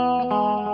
Música